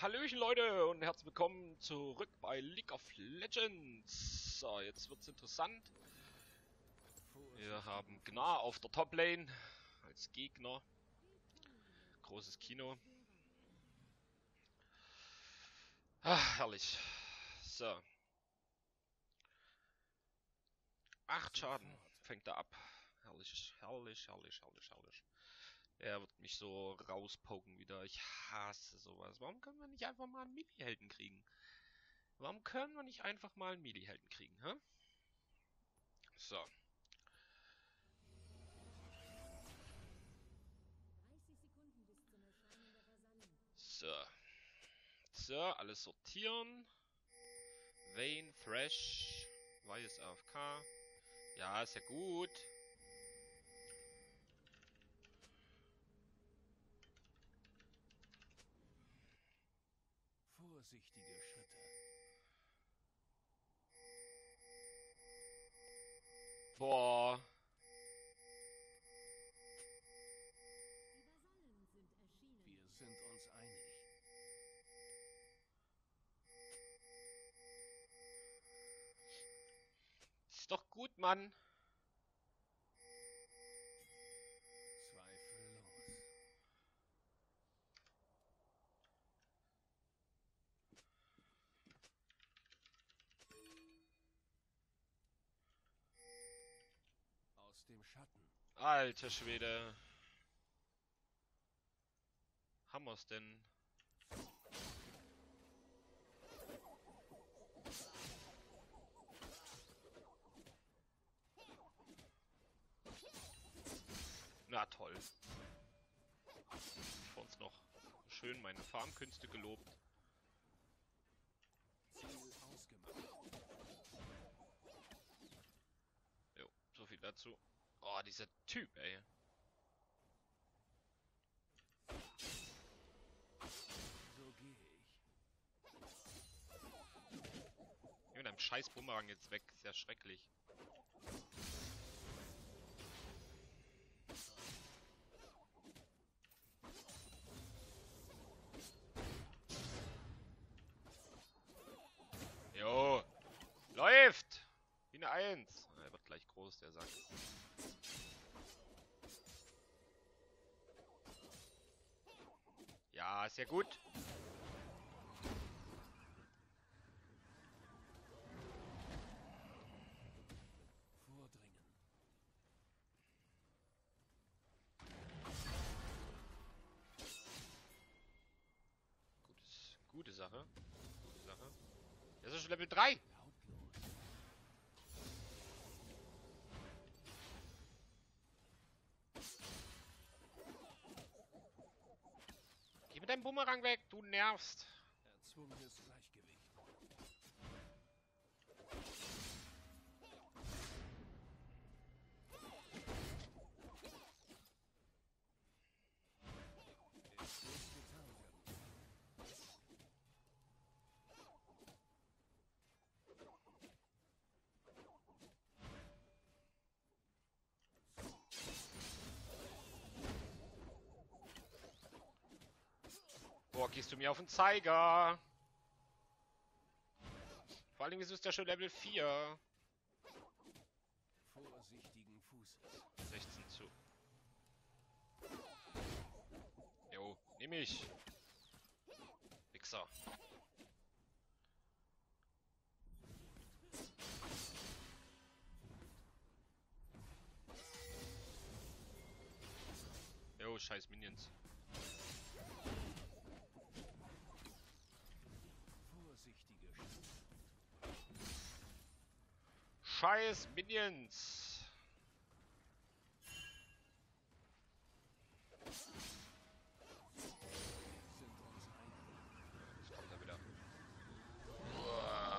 Hallöchen Leute und herzlich willkommen zurück bei League of Legends. So, jetzt wird's interessant. Wir haben Gnar auf der Toplane als Gegner. Großes Kino. Ah, herrlich. So. Acht Schaden fängt er ab. Herrlich, herrlich, herrlich, herrlich, herrlich. Er wird mich so rauspoken wieder. Ich hasse sowas. Warum können wir nicht einfach mal einen Mini-Helden kriegen? Warum können wir nicht einfach mal einen Mini-Helden kriegen, hä? So. So. So, alles sortieren. Vayne, Thresh, Weiß AFK. Ja, ist ja gut. Vorsichtige Schritte. Boah. Wir sind uns einig. Ist doch gut, Mann. Alter Schwede. Haben wir's denn? Na toll. Vor uns noch schön meine Farmkünste gelobt. Jo, so viel dazu. Oh, dieser Typ, ey. So gehe ich. Geh mit deinem scheiß Bumerang jetzt weg. Ist ja schrecklich. Jo. Läuft! Wie eine Eins. Gleich groß, der Sack. Ja, ist ja gut. Vordringen. Gutes, gute Sache. Gute Sache. Das ist schon Level 3. Deinem Bumerang weg, du nervst. Erzwungenes Boah, gehst du mir auf den Zeiger? Vor allem, wieso ist der schon Level 4? Vorsichtigen Fußes. 16 zu. Jo, nehm ich. Wichser. Jo, scheiß Minions. Scheiß Minions. Jetzt kommt er wieder.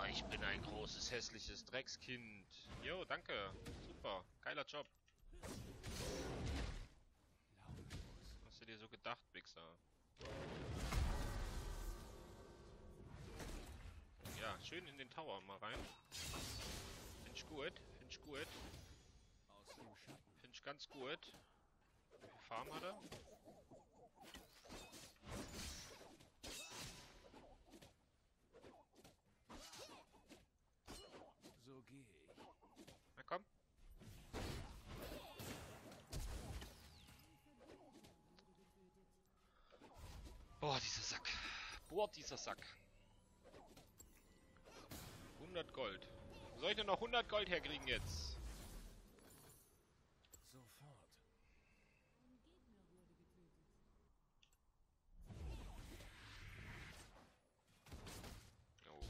Ich bin ein großes, hässliches Dreckskind. Jo, danke. Super. Geiler Job. Lautlos. Hast du dir so gedacht, Wichser? Ja, schön in den Tower mal rein gut, finde ich gut. Finde ich ganz gut. Farm hat er. So gehe ich. Na komm. Boah, dieser Sack. Boah, dieser Sack. 100 Gold. Soll ich denn noch 100 Gold herkriegen jetzt? Sofort. Oh.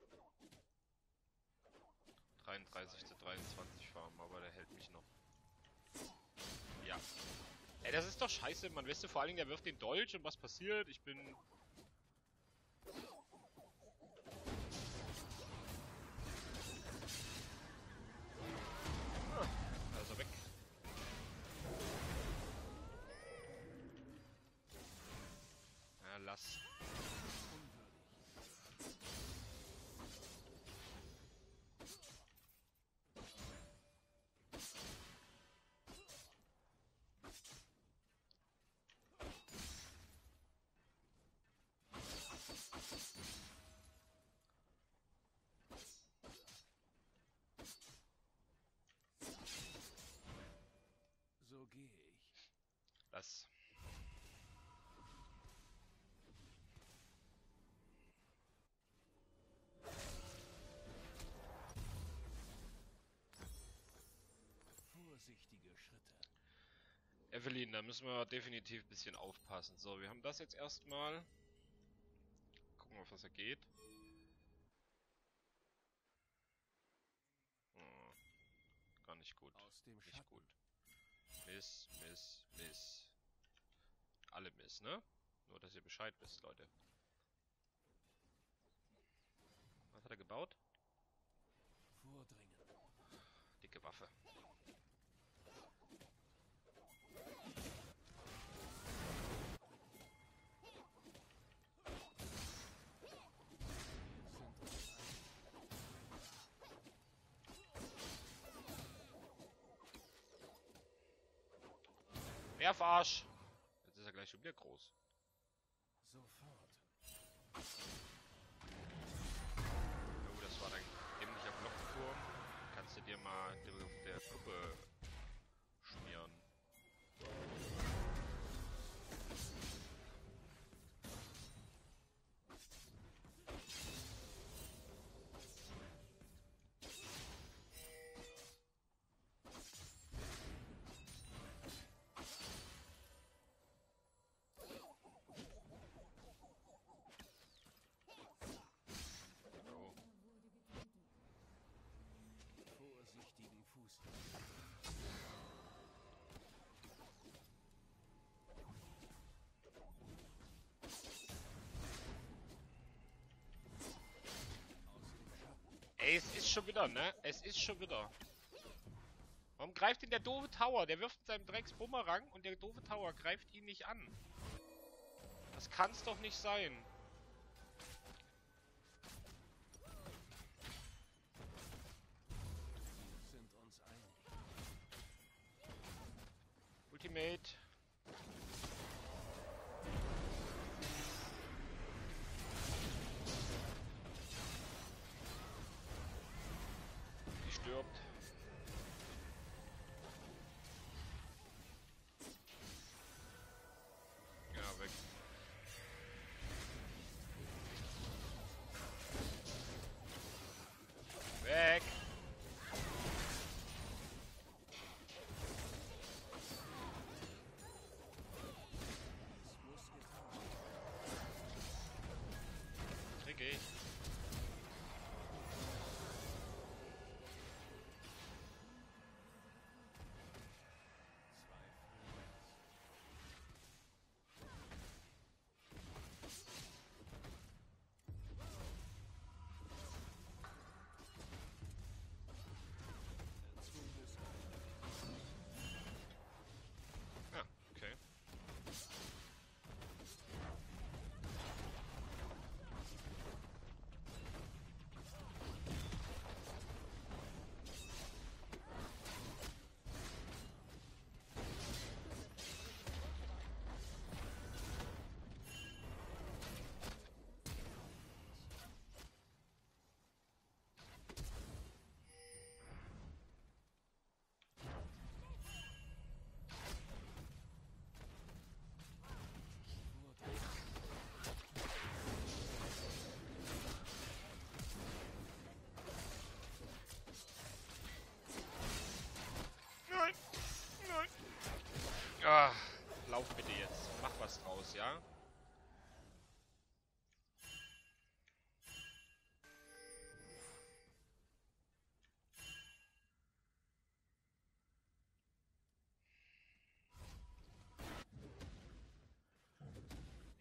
Vordringen. 33 zu 23 farmen, aber der hält mich noch. Ja. Ey, scheiße, man weißt du, vor allen Dingen, der wirft den Dolch und was passiert? Ich bin... Lass. Vorsichtige Schritte. Evelyn, da müssen wir definitiv ein bisschen aufpassen. So, wir haben das jetzt erstmal. Gucken wir, was er geht. Hm, gar nicht gut. Aus dem Nicht Schatten. gut. Miss, Miss, Miss. Alle Miss, ne? Nur, dass ihr Bescheid wisst, Leute. Was hat er gebaut? Vordringen. Dicke Waffe. Einig. Werfarsch! Gleich schon wieder groß. Sofort. Oh, das war dein dämlicher Glockenturm. Kannst du dir mal der, der Puppe schon wieder, ne? Es ist schon wieder. Warum greift ihn der doofe Tower? Der wirft mit seinem Drecks Bumerang und der doofe Tower greift ihn nicht an. Das kann's doch nicht sein.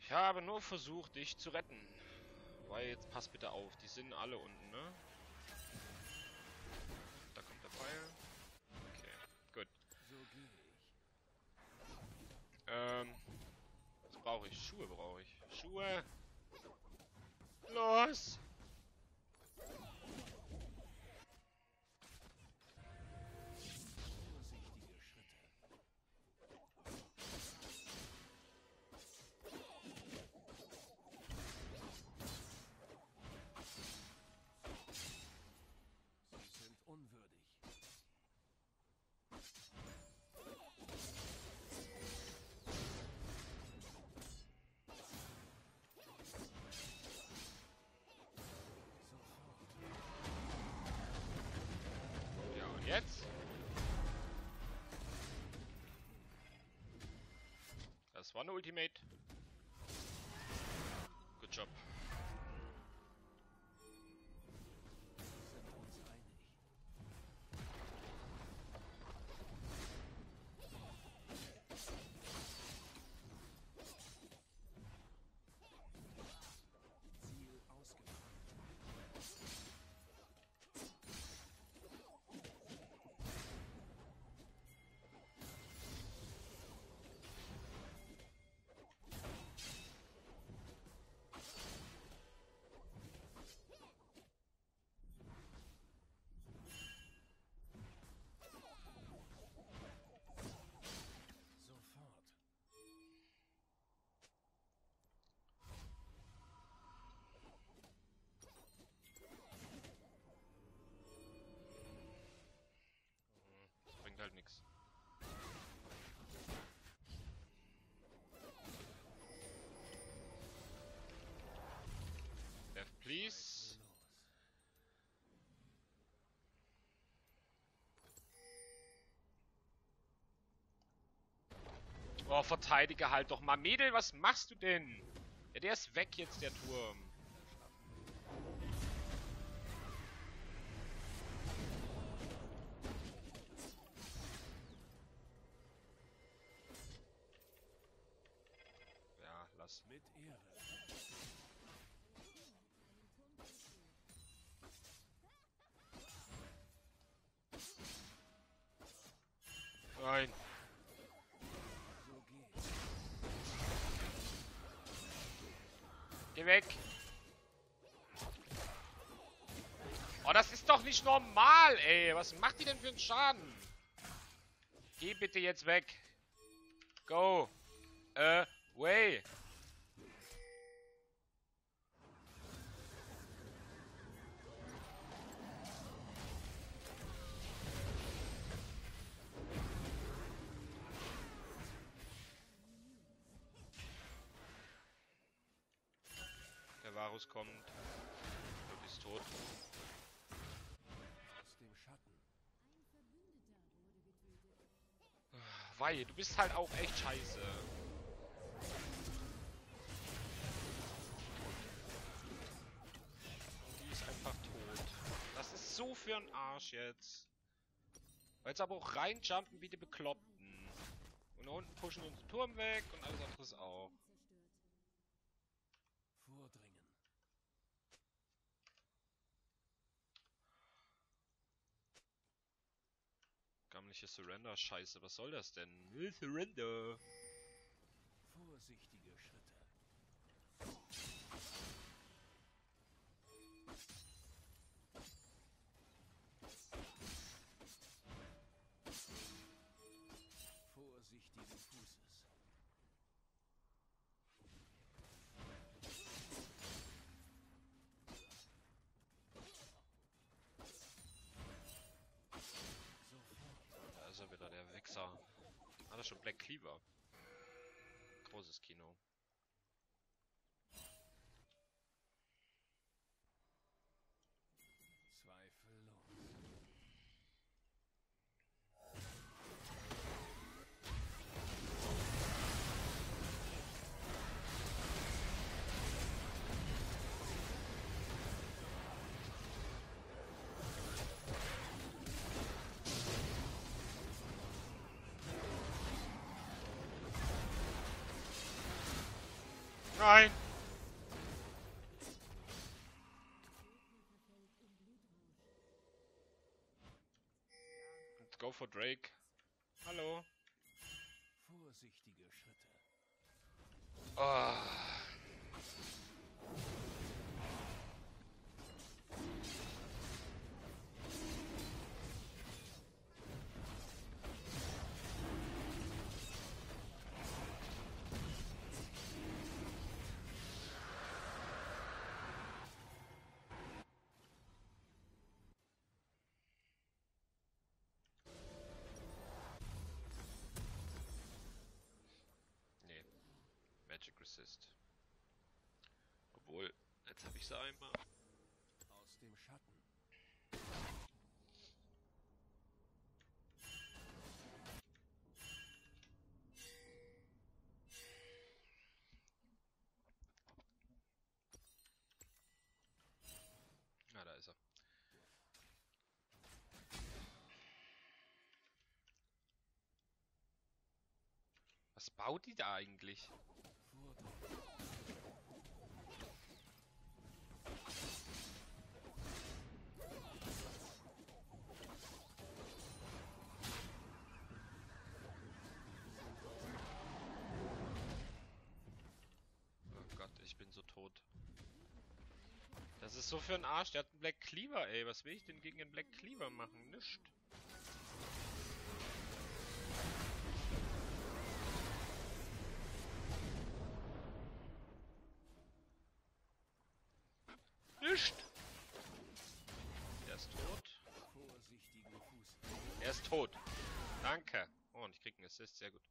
Ich habe nur versucht, dich zu retten. Weil jetzt pass bitte auf, die sind alle unten, ne? Da kommt der Pfeil. Okay, gut. Ähm, was brauche ich? Schuhe brauche ich. Schuhe! Los! Jetzt? Das war eine Ultimate. Oh, verteidige halt doch mal. Mädel, was machst du denn? Ja, der ist weg jetzt, der Turm. Weg. Oh, das ist doch nicht normal, ey. Was macht die denn für einen Schaden? Geh bitte jetzt weg. Go. Äh, Varus kommt. Und ist tot. Aus dem Schatten. Weil, du bist halt auch echt scheiße. Die ist einfach tot. Das ist so für ein Arsch jetzt. Weil jetzt aber auch reinjumpen wie die Bekloppten. Und unten pushen unseren Turm weg und alles anderes auch. Vordringen. Gammliche Surrender-Scheiße, was soll das denn? Surrender. Vorsichtige Hat er schon Black Cleaver? Großes Kino. Nein! Let's go for Drake. Hallo. Vorsichtige Schritte. Oh. Resist. Obwohl, jetzt habe ich sie einmal. Aus dem Schatten. Ah, da ist er. Was baut die da eigentlich? Oh Gott, ich bin so tot. Das ist so für ein Arsch. Der hat einen Black Cleaver, ey. Was will ich denn gegen den Black Cleaver machen? Nischt. Assist. Sehr gut.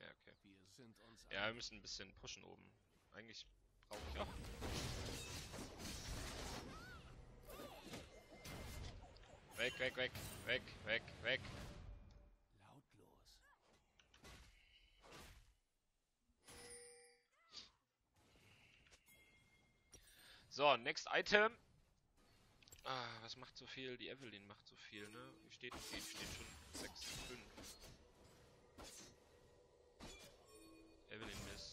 Ja, okay. Wir sind uns Ja, wir müssen ein bisschen pushen oben. Eigentlich brauche ich auch. Weg, weg, weg, weg, weg, weg. So, next item. Ah, was macht so viel? Die Evelyn macht so viel, ne? Wie steht die? Steht schon 6, 5. Evelyn Miss.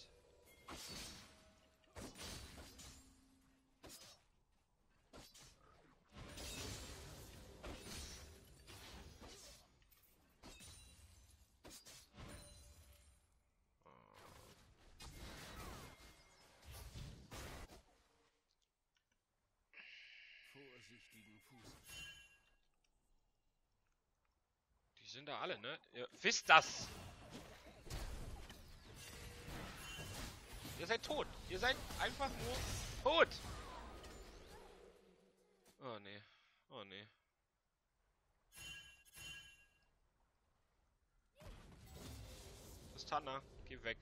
Vorsichtigen Fußes. Die sind da alle, ne? Ihr wisst das! Ihr seid tot. Ihr seid einfach nur tot. Oh nee. Oh nee. Tristana, geh weg.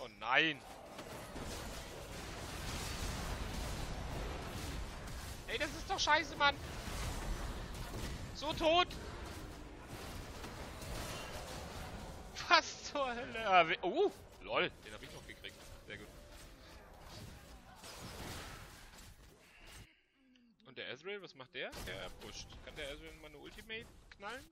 Oh nein. Ey, das ist doch scheiße, Mann. So tot. Was zur Hölle? Ah, Oh, lol, den habe ich noch gekriegt. Sehr gut. Und der Ezreal, was macht der? Der pusht. Kann der Ezreal mal eine Ultimate knallen?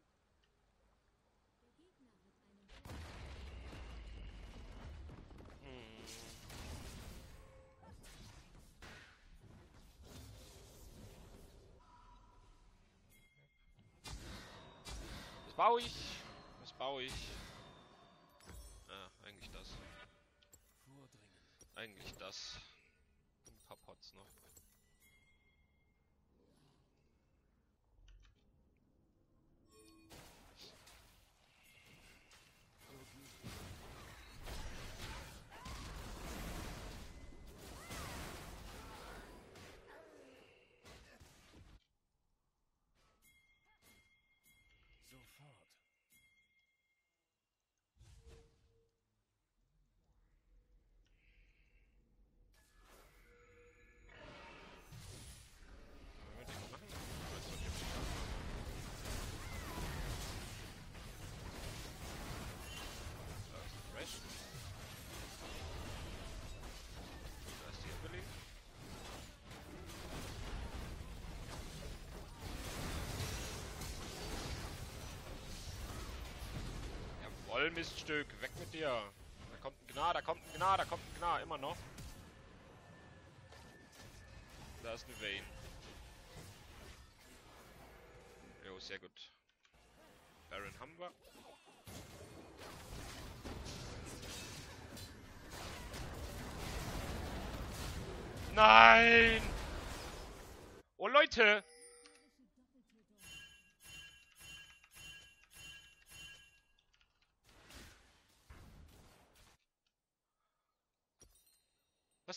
Baue ich? Was baue ich? Ah, eigentlich das. Eigentlich das. Ein paar Pots noch. Vollmiststück, weg mit dir. Da kommt ein Gnar, da kommt ein Gnar, da kommt ein Gnar, immer noch. Da ist eine Vayne. Jo, sehr gut. Baron haben wir. Nein! Oh Leute!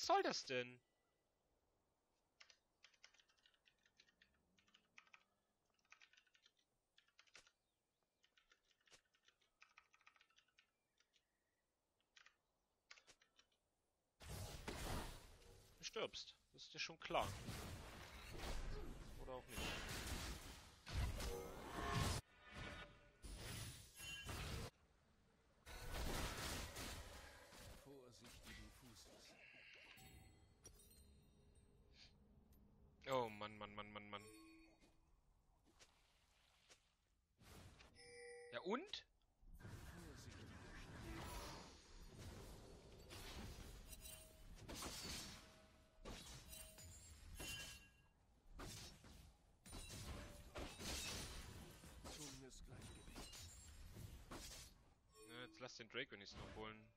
Soll das denn? Du stirbst. Das ist dir schon klar. Oder auch nicht. Oh Mann, Mann, Mann, Mann, Mann. Ja und? Ja, jetzt lass den Drake wenigstens noch holen.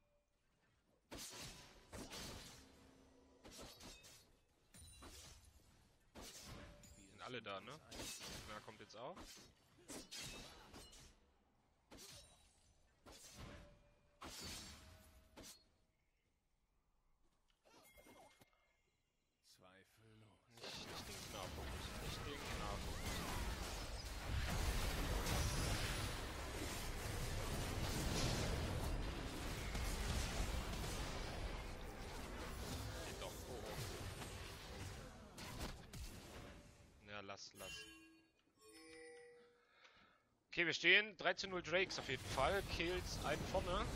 Da, ne? Na, kommt jetzt auch. Okay, wir stehen 3 zu 0 Drakes auf jeden Fall. Kills einen vorne.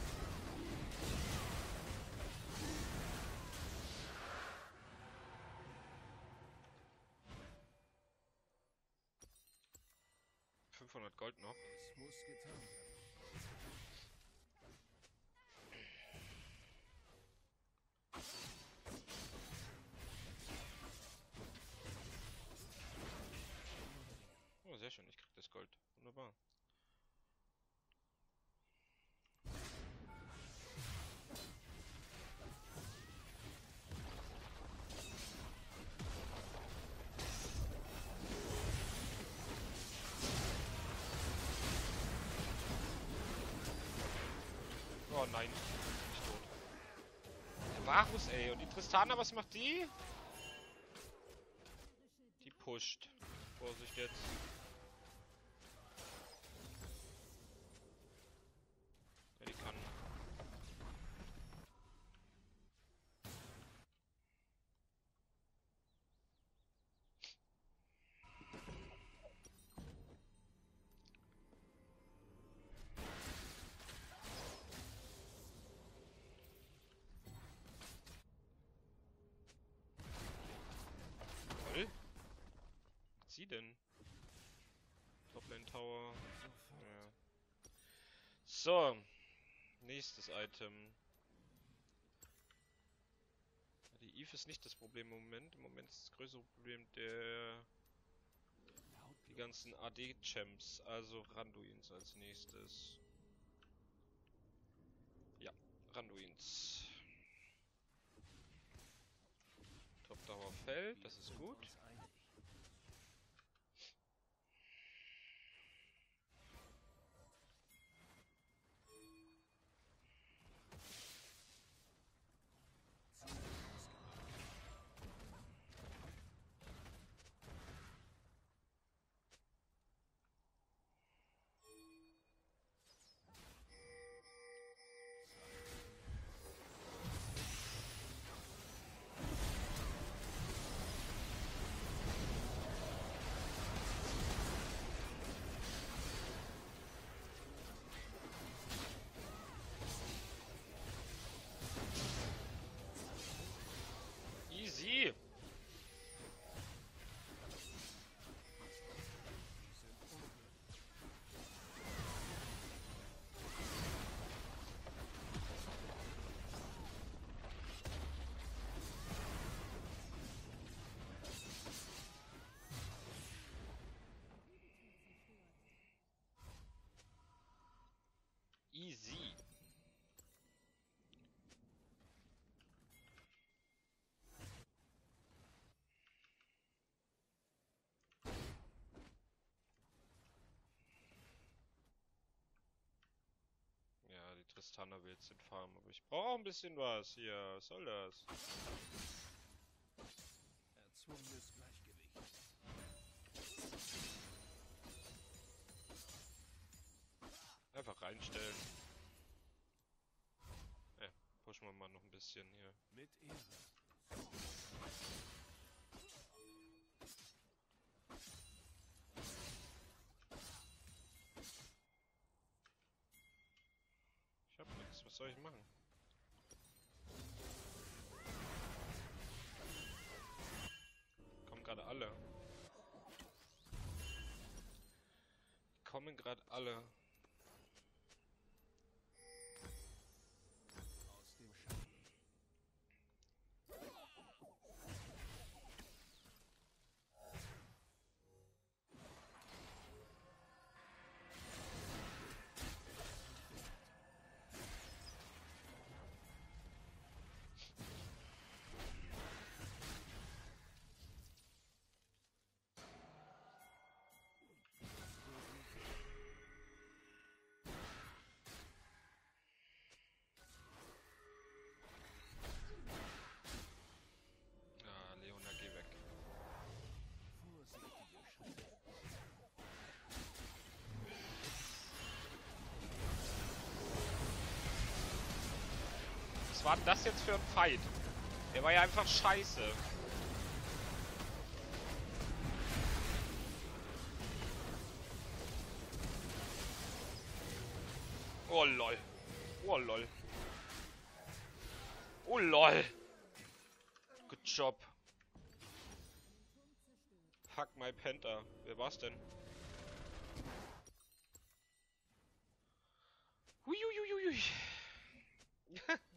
...500 Gold noch. Es muss getan nein, ich bin tot. Der Varus, ey. Und die Tristana, was macht die? Die pusht. Vorsicht jetzt. Sie denn? Toplane Tower. Ja. So. Nächstes Item. Die Eve ist nicht das Problem im Moment. Im Moment ist das größere Problem der die ganzen AD-Champs. Also Randuins als nächstes. Ja, Randuins. Top Tower fällt, das ist gut. Easy. Ja, die Tristana will jetzt den Farm, aber ich brauche ein bisschen was hier. Was soll das? Erzwungenes Gleichgewicht. Einfach reinstellen. Pushen wir mal noch ein bisschen hier. Mit Ehre. Ich hab nichts. Was soll ich machen? Kommen gerade alle. Kommen gerade alle. Was war das jetzt für ein Fight? Der war ja einfach scheiße. Oh lol. Oh lol. Oh lol. Good job. Fuck my Penta. Wer war's denn? Huiuiuiui.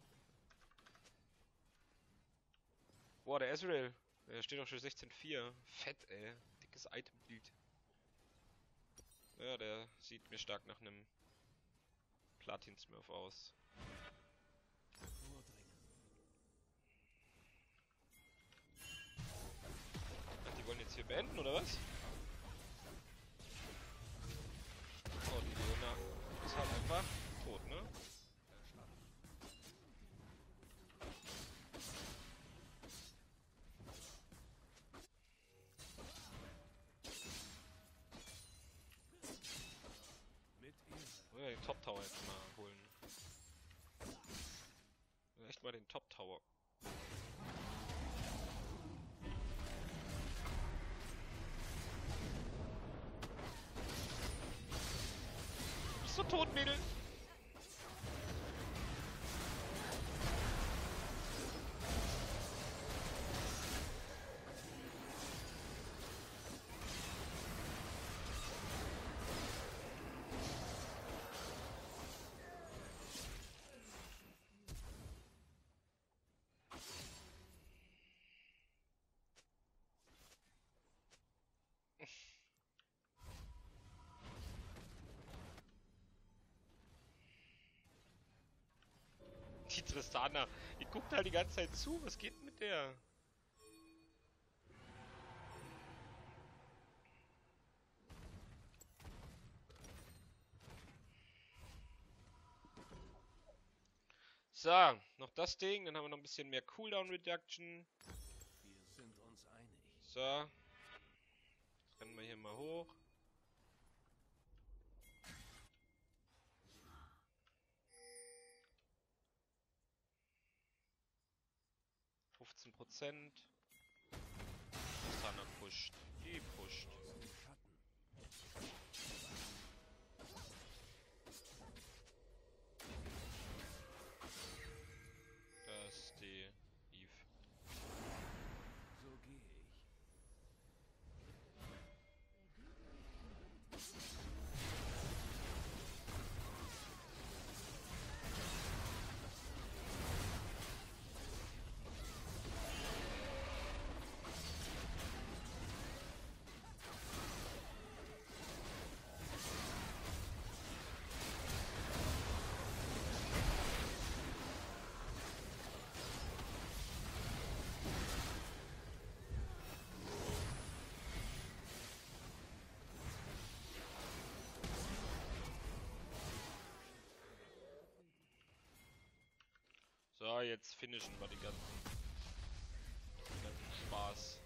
Boah, der Ezreal. Der steht doch schon 16.4. Fett, ey. Dickes Itembild. Ja, der sieht mir stark nach einem Platin-Smurf aus. Ach, die wollen jetzt hier beenden, oder was? Oh, die Leona ist halt einfach Top Tower jetzt mal holen. Echt mal den Top Tower. Bist du tot, Mädel? Die Tristana, die guckt halt die ganze Zeit zu. Was geht mit der? So, noch das Ding, dann haben wir noch ein bisschen mehr Cooldown Reduction. Wir sind uns einig. So. Rennen wir hier mal hoch. Prozent. Sana pusht. Die pusht. Jetzt finishen wir die ganzen, den ganzen Spaß.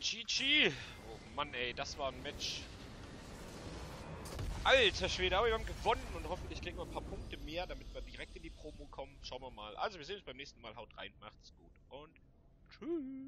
GG! Oh Mann ey, das war ein Match. Alter Schwede, aber wir haben gewonnen und hoffentlich kriegen wir ein paar Punkte mehr, damit wir direkt in die Promo kommen. Schauen wir mal. Also wir sehen uns beim nächsten Mal. Haut rein, macht's gut und tschüss.